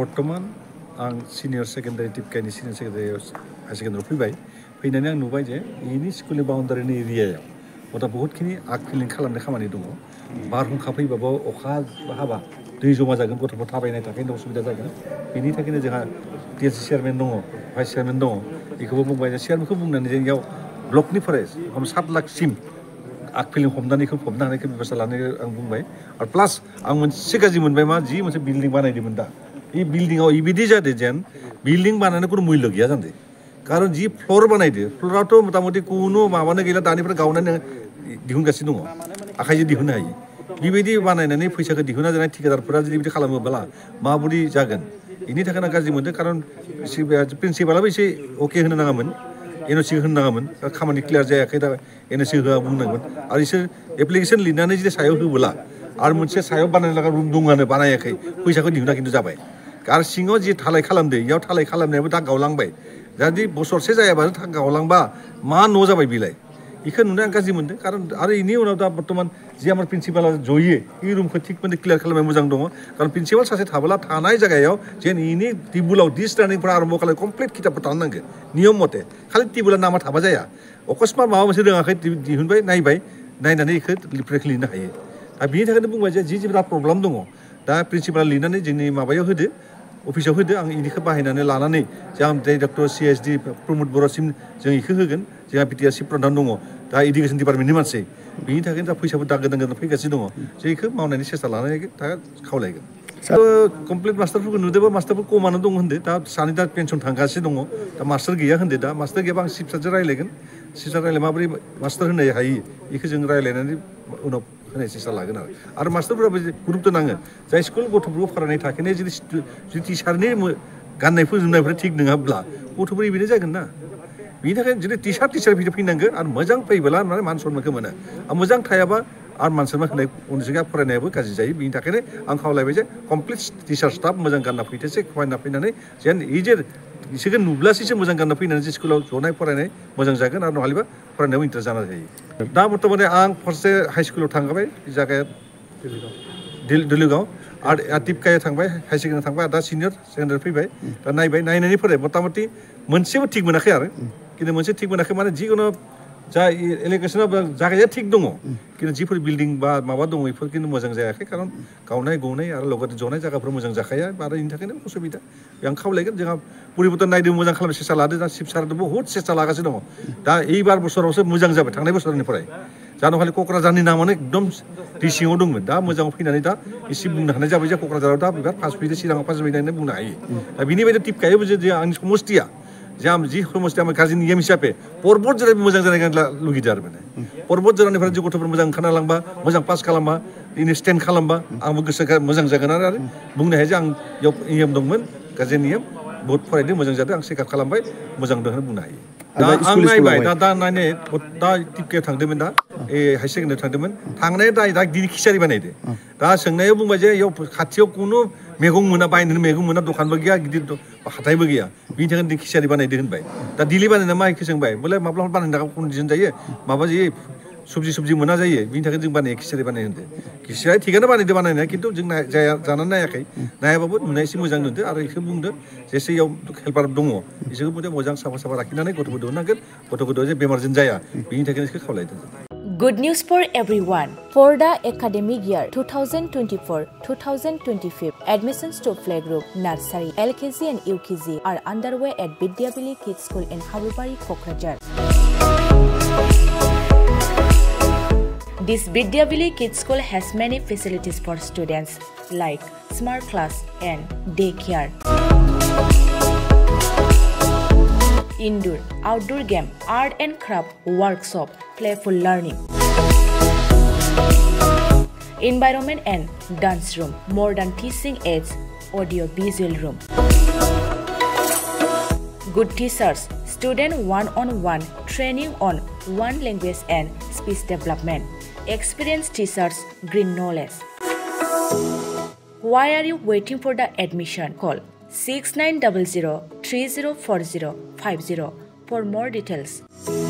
বৰ্তমান আং senior secondary টিপকাইনি চিনিয়ৰ ছেকেণ্ডাৰী হাই ছেকেণ্ডাৰী ফুৰিবাই ফুৰিনানে আং নুবাই যে ইনি স্কুলনি বাউণ্ডাৰীনি এৰিয়ায়াও অৰ্থাৎ বহুতখিনি আগ ফিলিং খালামনাই খামানি দ বাৰহুংখা ফৈবাবো অখা হাবা দুই জমা জাগোন গথ'ফোৰ থাবাইনাই থাকাইনো অসুবিধা জাগোন বিনি থাকিনে যোনহা টি এছ চি চেয়াৰমেন দ ভাইচ চেয়াৰমেন দ বেখৌ বুবাই যে চেয়াৰমেনখৌ বুনানে যে ইয়াও ব্লকনিফ্ৰাই সাত লাখসিম আগ ফিলিং হমদানিখৌ হমদানে ব্যৱস্থা লানে আং বুবাই আৰু প্লাছ আং মোন চিকা যি মোনবাই মা যি মোনে বিল্ডিং বানাই দিমোন দা এই বিল্ডিং এবিধেই যাতে যেন বিল্ডিং বানানো কোনো মূল্য গিয়া জানে কারণ যি ফ্লোর বানাই দিয়ে ফ্লোরাতো মোটামুটি কোনো মানে গেলে তার গাওনা দিহুন গেছে দো আখাইজে দিহুন হাই বিবাদী বানাইনি পয়সাকে দিহুনা জানায় ঠিকাদারফোরা যদি খালামো বেলা মাবুদি যাগেন এনে থাকে না গাজি মধ্যে কারণ প্রিন্সিপালাবো এসে ওকে হন নাগামেন এন ও সি হন নাগামেন খামানি ক্লিয়ার যায় এন ও সি হওয়া বুনগামেন আর এসে এপ্লিকেশন লিখানে যদি সায়ব হবলা আর মানুষের সায়ব বানাই রুম দোকানে বানাই একাই পয়সাকে কিন্তু যাবায় আর সিংও যে থালাই খালামদে ইয়াও থালাই খালামনেবো তা গাওলাংবাই যদি বছরসে জায়গাবো তা গাওলাংবা মা ন যাবাই বিলাই ইখে নুনে আঙ্কা যে মনে কারণ আর ইনি উনাও দা বর্তমান যে আমার প্রিন্সিপাল জয়ে এই রুমকে ঠিক মানে ক্লিয়ার খালামাই মোজাং দো কারণ প্রিন্সিপাল সাসে থাবলা থানায় জায়গায়ও যে ইনি টিবুলাও ডিস্ট্রানিং পড়া আরম্ভ কালে কমপ্লিট কিতাব থানাঙ্গে নিয়ম মতে খালি টিবুলা নামা থাবা যায় অকস্মাত মা মাসে রঙাকে দিহুনবাই নাইবাই নাইনানে ইখে লিপ্রেখ লিনে হায় আর বিনি থাকে বুঝবাই যে যে যে প্রবলেম দো দা প্রিন্সিপাল লিনে যিনি মাবাইও হেদে अफिसाव होदो आं इनिखौ बाहायनानै लानानै जोंहा डक्टर सि एस डि प्रमद बर'सिम जों इखौ होगोन जोंहा बि टि आर सि प्रधान दङ दा इडुकेसन डिपार्टमेन्टनि मानसि बिनि थाखायनो दा फैसाबो दागो दांगोन फैगासिनो दङ जों इखौ मावनायनि सेस्था लानानै खावलायगोन कमप्लिट मास्टारफोरखौ नुदोंबा मास्टारफोर खमानो दङ होन्दो दा सानै दा पेन्सन थांगासिनो दङ दा मास्टार गैया होन्दो दा मास्टार गैयाबा आं सिपसारजों रायज्लायगोन सिपसार रायज्लाय माबोरै मास्टार होनो हायो बेखौ जों रायज्लायनानै उनाव होनाय सेस्था लागोन आरो आरो मास्टारफोराबो गुरुत्व नाङो जाय स्कुल गथ'फोरखौ फरायनाय थाखोनि जुदि जुदि सारनि गाननायफोर नङाब्ला गथ'फोर बेनो जागोन ना बिनि थाखायनो जुदि टिचार टिचार बिदि फैनांगोन आरो मोजां फैबोला होननानै मान सन्मानखौ मोनो आरो मोजां थायाबा आरो मान सन्मान होनाय अनजिमा फरायनायाबो गाज्रि जायो बिनि थाखायनो आं खावलायबाय जे कमप्लिट टिचार स्टाफ मोजां गानना फैथोंसै फरायना फैनानै जेन इजे बिसोरखौ नुब्लासो मोजां गानना फैनानै जे स्कुलाव जनाय फरायनाय मोजां जागोन आरो नहालिबा फरायनायाव इन्टारेस्ट जाना जायो दा बर्थमाने आं फारसे हाइ स्कुलाव थांखाबाय जागाया दुलिगाव आरो दिपकाया थांबाय हाइ सेकेन्डारि दा सिनियर सेकेन्डारि फैबाय दा नायबाय नायनानै फरायबाय मतामति मोनसेबो थिग मोनाखै आरो खिन्थु मोनसे थिग मोनाखै माने जा एलिगेसना जागाया थिग दङ किन्तु जिफोर बिल्डिं बा माबा दङ बेफोर किन्तु मोजां जायाखै कारण गावनाय गौनाय आरो लगते जनाय जायगाफोरा मोजां जाखाया आरो बेनि थाखायनो उसुबिदा आं खावलायगोन जोंहा परिबर्तन नायदों मोजां खालामनो सेस्था लादों जोंहा शिब सारदों बहुद सेस्था लागासिनो दङ दा एबार बोसोरावसो मोजां जाबाय थांनाय एकदम रिसिङाव दंमोन दा मोजां फैनानै दा एसे बुंनो हानाय जाबाय जे क'क्राझाराव दा बिबार फास फैदो सिगाङाव फास फैनानै बुंनो हायो दा बेनि बायदि टिपकायोबो जे आंनि समस्तिया जा जि समस्या आं हिसाब एमसिआपे परबट जिरा मोजां जानायखौ लुगैदों आरो माने परबट जिरानिफ्राय जि गथ'फोर मोजां ओंखारलांबा मोजां पास खालामबा इनि स्टेन्ड खालामबा आंबो गोसो मोजां जागोन आरो बुंनो हायो जे आं इएम दंमोन काजिनि इएम बहुत फरायदों मोजां जादों आं चेकआप खालामबाय मोजां दं होनना हायो दा आं नायबाय दा दा नायनाय दा टिपकिया थांदोंमोन दा ए हायर सेकेन्डारि थांदोंमोन थांनाय दा दा दिनै खिचारि बानायदो दा सोंनायाव बुंबाय जे इयाव खाथियाव कुनु मैगं मोना बायनो मैगं मोना दखानबो गैया गिदिर हाथायबो गैया बिनि थाखायनो दिनै खिचारि बानायदो होनबाय दा दिलि बानायना माइखो सोंबाय बोलाय माब्ला बानायनो थाखाय कुनु दिजोन जायो माबा जे सब्जि सब्जि मोना जायो बिनि थाखाय जों बानायो खिचारि बानायनो होन्दों खिचारि थिगानो बानायदों बानायनाया खिन्थु जों जाया जानानै नायाखै नायाबाबो नुनाय एसे मोजां नुदों आरो बेखौ बुंदों जेसे इयाव हेल्पार दङ बिसोरखौ बुंदों मोजां साफा साफा लाखिनानै गथ' गथ' होनांगोन गथ' गथ' जे बेमारजों जाया बिनि थाखायनो बिखौ खावलायदों Good news for everyone. For the academic year 2024-2025, admissions to Playgroup, Nursery, LKG and UKG are underway at Vidyabili Kids School in Harubari, Kokrajar. Music This Vidyavili Kids School has many facilities for students like smart class and daycare. Indoor, outdoor game, art and craft workshop, playful learning. Environment and dance room, modern teaching aids, audio visual room. Good teachers, student one-on-one -on -one training on one language and speech development. experience teachers green knowledge why are you waiting for the admission call 6900 3040 50 for more details